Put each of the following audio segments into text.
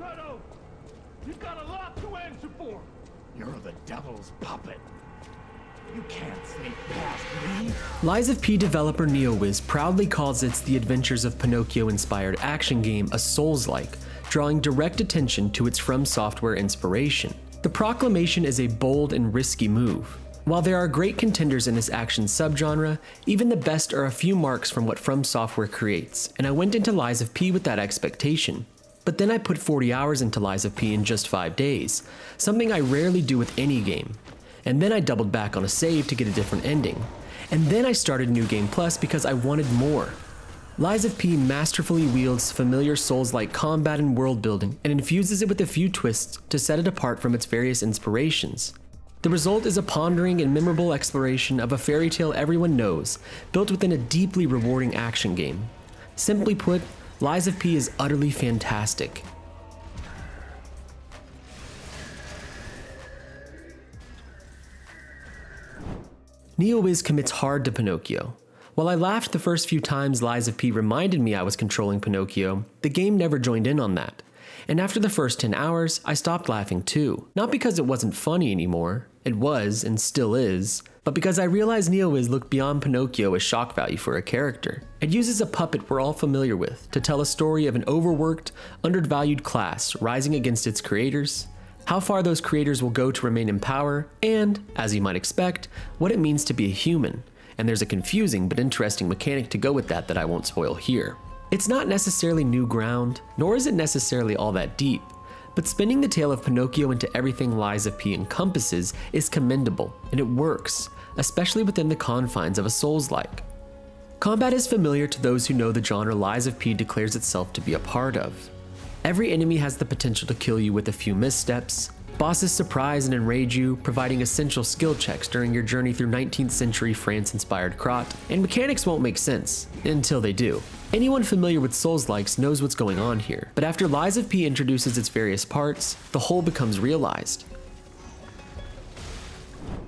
Geppetto! You've got a lot to answer for! You're the devil's puppet. You can't sneak past me. Lies of P developer NeoWiz proudly calls its The Adventures of Pinocchio inspired action game a Souls like, drawing direct attention to its From Software inspiration. The proclamation is a bold and risky move. While there are great contenders in this action subgenre, even the best are a few marks from what From Software creates, and I went into Lies of P with that expectation. But then I put 40 hours into Lies of P in just 5 days, something I rarely do with any game. And then I doubled back on a save to get a different ending. And then I started New Game Plus because I wanted more. Lies of P masterfully wields familiar Souls like combat and world building and infuses it with a few twists to set it apart from its various inspirations. The result is a pondering and memorable exploration of a fairy tale everyone knows, built within a deeply rewarding action game. Simply put, Lies of P is utterly fantastic. NeoWiz commits hard to Pinocchio. While I laughed the first few times Lies of P reminded me I was controlling Pinocchio, the game never joined in on that. And after the first 10 hours, I stopped laughing too. Not because it wasn't funny anymore, it was and still is, but because I realized NeoWiz looked beyond Pinocchio as shock value for a character. It uses a puppet we're all familiar with to tell a story of an overworked, undervalued class rising against its creators, how far those creators will go to remain in power, and, as you might expect, what it means to be a human. And there's a confusing but interesting mechanic to go with that that I won't spoil here. It's not necessarily new ground, nor is it necessarily all that deep, but spinning the tale of Pinocchio into everything Lies of P encompasses is commendable, and it works, especially within the confines of a Souls-like. Combat is familiar to those who know the genre Lies of P declares itself to be a part of. Every enemy has the potential to kill you with a few missteps. Bosses surprise and enrage you, providing essential skill checks during your journey through 19th century France inspired Krat, and mechanics won't make sense, until they do. Anyone familiar with Souls likes knows what's going on here, but after Lies of P introduces its various parts, the whole becomes realized.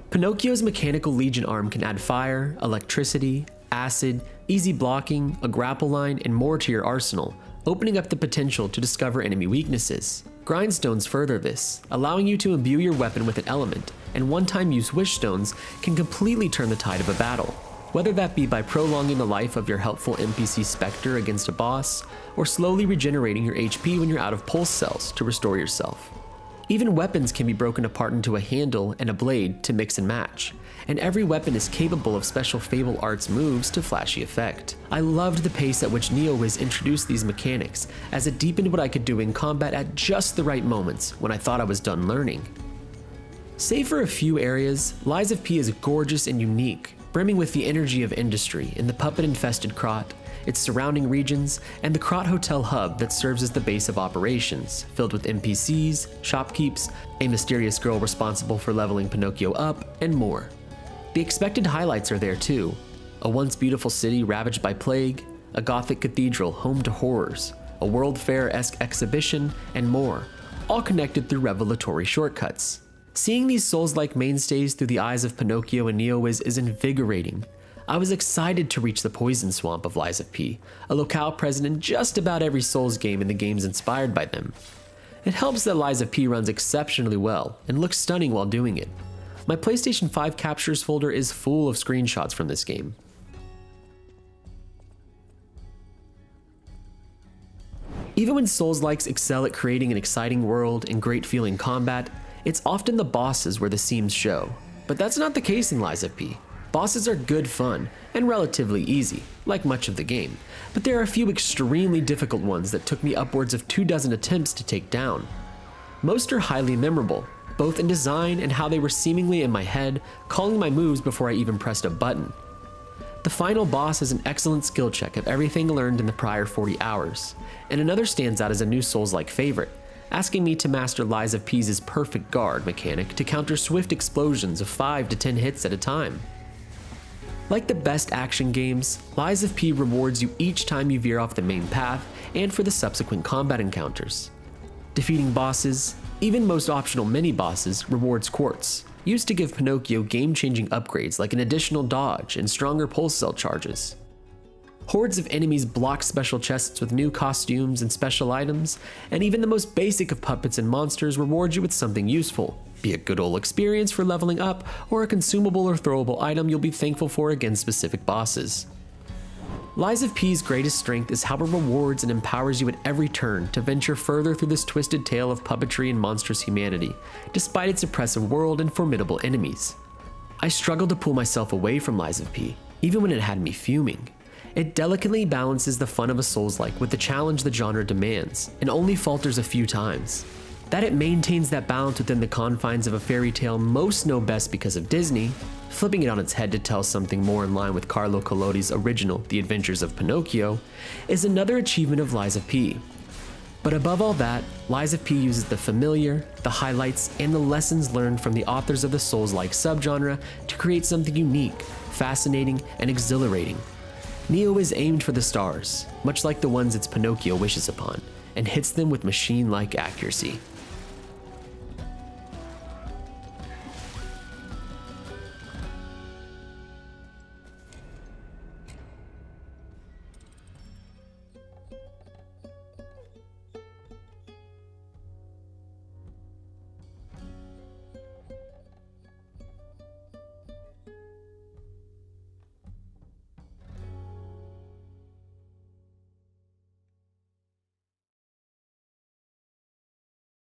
Pinocchio's mechanical legion arm can add fire, electricity, acid, easy blocking, a grapple line, and more to your arsenal, opening up the potential to discover enemy weaknesses. Grindstones further this, allowing you to imbue your weapon with an element, and one-time use wishstones can completely turn the tide of a battle. Whether that be by prolonging the life of your helpful NPC Spectre against a boss, or slowly regenerating your HP when you're out of pulse cells to restore yourself. Even weapons can be broken apart into a handle and a blade to mix and match, and every weapon is capable of special Fable Arts moves to flashy effect. I loved the pace at which NeoWiz introduced these mechanics, as it deepened what I could do in combat at just the right moments when I thought I was done learning. Save for a few areas, Lies of P is gorgeous and unique, brimming with the energy of industry in the puppet-infested Krat, its surrounding regions, and the Krat Hotel hub that serves as the base of operations, filled with NPCs, shopkeeps, a mysterious girl responsible for leveling Pinocchio up, and more. The expected highlights are there too. A once beautiful city ravaged by plague, a gothic cathedral home to horrors, a World Fair-esque exhibition, and more, all connected through revelatory shortcuts. Seeing these Souls-like mainstays through the eyes of Pinocchio and NeoWiz is invigorating. I was excited to reach the poison swamp of Lies of P, a locale present in just about every Souls game and the games inspired by them. It helps that Lies of P runs exceptionally well and looks stunning while doing it. My PlayStation 5 captures folder is full of screenshots from this game. Even when Souls-likes excel at creating an exciting world and great feeling combat, it's often the bosses where the seams show. But that's not the case in Lies of P. Bosses are good fun and relatively easy, like much of the game, but there are a few extremely difficult ones that took me upwards of two dozen attempts to take down. Most are highly memorable, both in design and how they were seemingly in my head, calling my moves before I even pressed a button. The final boss is an excellent skill check of everything learned in the prior 40 hours, and another stands out as a new Souls-like favorite, asking me to master Lies of P's perfect guard mechanic to counter swift explosions of 5 to 10 hits at a time. Like the best action games, Lies of P rewards you each time you veer off the main path and for the subsequent combat encounters. Defeating bosses, even most optional mini-bosses, rewards quartz, used to give Pinocchio game-changing upgrades like an additional dodge and stronger pulse cell charges. Hordes of enemies block special chests with new costumes and special items, and even the most basic of puppets and monsters reward you with something useful, be a good old experience for leveling up, or a consumable or throwable item you'll be thankful for against specific bosses. Lies of P's greatest strength is how it rewards and empowers you at every turn to venture further through this twisted tale of puppetry and monstrous humanity, despite its oppressive world and formidable enemies. I struggled to pull myself away from Lies of P, even when it had me fuming. It delicately balances the fun of a Souls-like with the challenge the genre demands, and only falters a few times. That it maintains that balance within the confines of a fairy tale most know best because of Disney, flipping it on its head to tell something more in line with Carlo Collodi's original The Adventures of Pinocchio, is another achievement of of P. But above all that, Lies of P uses the familiar, the highlights, and the lessons learned from the authors of the Souls-like subgenre to create something unique, fascinating, and exhilarating. NeoWiz aimed for the stars, much like the ones its Pinocchio wishes upon, and hits them with machine-like accuracy.